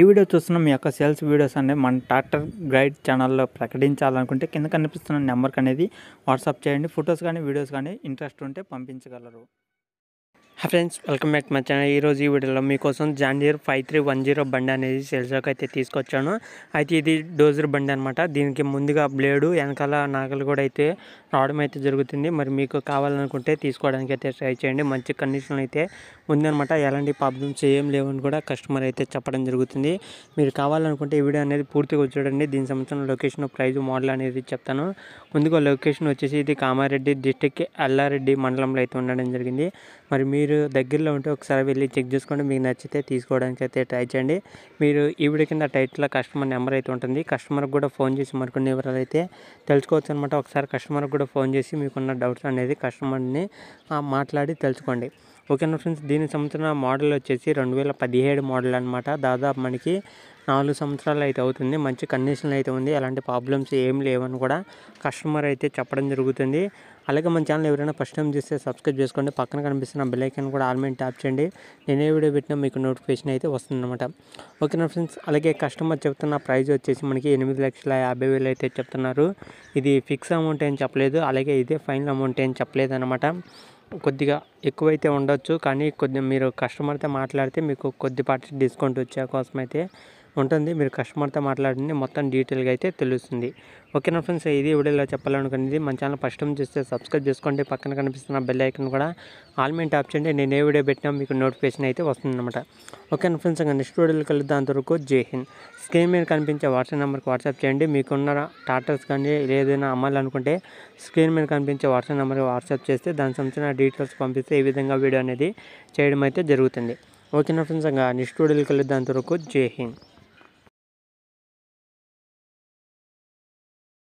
ఈ వీడియో చూస్తున్న మీ యొక్క సేల్స్ వీడియోస్ అనేవి మన ట్రాక్టర్ గైడ్ ఛానల్లో ప్రకటించాలనుకుంటే కింద కనిపిస్తున్న నెంబర్కి అనేది వాట్సాప్ చేయండి. ఫొటోస్ కానీ వీడియోస్ కానీ ఇంట్రెస్ట్ ఉంటే పంపించగలరు. ఫ్రెండ్స్ వెల్కమ్ బ్యాక్ మా ఛానల్ ఈరోజు ఈ వీడియోలో మీకోసం జాండియర్ ఫైవ్ త్రీ వన్ జీరో బండి అనేది సేల్స్లోకి అయితే తీసుకొచ్చాను. అయితే ఇది డోజర్ బండి అనమాట దీనికి ముందుగా బ్లేడు వెనకాల నాగలు కూడా అయితే రావడం అయితే జరుగుతుంది. మరి మీకు కావాలనుకుంటే తీసుకోవడానికి అయితే ట్రై చేయండి. మంచి కండిషన్ అయితే ఉందన్నమాట. ఎలాంటి ప్రాబ్లమ్స్ ఏం లేవని కూడా కస్టమర్ అయితే చెప్పడం జరుగుతుంది. మీరు కావాలనుకుంటే ఈ వీడియో అనేది పూర్తిగా చూడండి. దీని సంబంధించిన లొకేషన్ ప్రైజ్ మోడల్ అనేది చెప్తాను. ముందుగా లొకేషన్ వచ్చేసి ఇది కామారెడ్డి డిస్టిక్ అల్లారెడ్డి మండలంలో అయితే ఉండడం జరిగింది. మరి మీరు మీరు దగ్గరలో ఉంటే ఒకసారి వెళ్ళి చెక్ చేసుకోండి. మీకు నచ్చితే తీసుకోవడానికి అయితే ట్రై చేయండి. మీరు ఈవిడ కింద టైటిల్లో కస్టమర్ నెంబర్ అయితే ఉంటుంది. కస్టమర్కి కూడా ఫోన్ చేసి మరికొన్ని వివరాలు అయితే తెలుసుకోవచ్చు అనమాట ఒకసారి కస్టమర్కి కూడా ఫోన్ చేసి మీకున్న డౌట్స్ అనేది కస్టమర్ని మాట్లాడి తెలుసుకోండి. ఓకేనా ఫ్రెండ్స్? దీనికి సంబంధించిన మోడల్ వచ్చేసి రెండు వేల పదిహేడు మోడల్ అనమాట దాదాపు మనకి నాలుగు సంవత్సరాలు అయితే అవుతుంది. మంచి కండిషన్ అయితే ఉంది. ఎలాంటి ప్రాబ్లమ్స్ ఏం లేవని కూడా కస్టమర్ అయితే చెప్పడం జరుగుతుంది. అలాగే మన ఛానల్ ఎవరైనా ఫస్ట్ టైం చూస్తే సబ్స్క్రైబ్ చేసుకోండి. పక్కన కనిపిస్తున్న బెల్ ఐకాన్ కూడా ఆల్ ట్యాప్ చేయండి. నేను ఏ వీడియో పెట్టినా మీకు నోటిఫికేషన్ అయితే వస్తుందన్నమాట. ఓకేనా ఫ్రెండ్స్? అలాగే కస్టమర్ చెప్తున్న ప్రైస్ వచ్చేసి మనకి ఎనిమిది లక్షల యాభై వేలు అయితే చెప్తున్నారు. ఇది ఫిక్స్ అమౌంట్ ఏం చెప్పలేదు. అలాగే ఇదే ఫైనల్ అమౌంట్ ఏం చెప్పలేదు అనమాట కొద్దిగా ఎక్కువైతే ఉండొచ్చు కానీ కొద్దిగా మీరు కస్టమర్తో మాట్లాడితే మీకు కొద్దిపాటి డిస్కౌంట్ వచ్చే కోసం అయితే ఉంటుంది. మీరు కస్టమర్తో మాట్లాడండి. మొత్తం డీటెయిల్గా అయితే తెలుస్తుంది. ఓకేనా ఫ్రెండ్స్? ఇది వీడియోలో చెప్పాలనుకునేది మన ఛానల్ ఫస్ట్ టైం చూస్తే సబ్స్క్రైబ్ చేసుకోండి. పక్కన కనిపిస్తున్న బెల్ ఐకన్ కూడా ఆల్మెంట్ మీద ట్యాప్ చేయండి. నేను ఏ వీడియో పెట్టినా మీకు నోటిఫికేషన్ అయితే వస్తుందన్నమాట. ఓకేనా ఫ్రెండ్స్? ఇంకా నెక్స్ట్ వీడియోలో కలుద్దాం. అంతవరకు జై హింద్. స్క్రీన్ మీద కనిపించే వాట్సాప్ నెంబర్కి వాట్సాప్ చేయండి. మీకున్న టాటర్స్ కానీ ఏదైనా అమ్మాలనుకుంటే స్క్రీన్ మీద కనిపించే వాట్సాప్ నెంబర్కి వాట్సాప్ చేస్తే దానికి సంబంధించిన డీటెయిల్స్ పంపిస్తే ఈ విధంగా వీడియో అనేది చేయడం అయితే జరుగుతుంది. ఓకేనా ఫ్రెండ్స్? ఇంకా నెక్స్ట్ వీడియోలు కలుద్దాం. అంతవరకు జై హింద్.